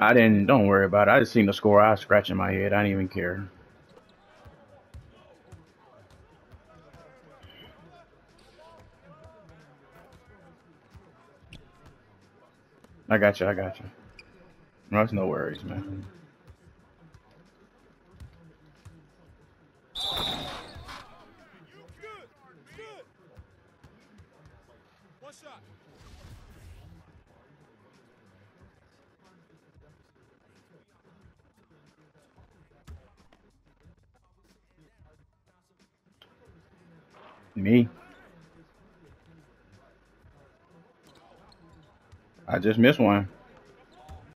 I didn't. Don't worry about it. I just seen the score. I was scratching my head. I didn't even care. I got you. I got you. No, no worries, man. Me. I just missed one.